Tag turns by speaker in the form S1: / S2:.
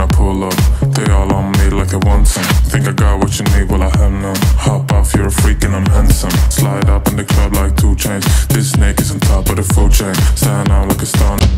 S1: when I pull up. They all on me like they want some. Think I got what you need, well I have none. Hop off, you're a freak and I'm handsome. Slide up in the club like two chains. This snake is on top of the food chain. Stand out like a stone.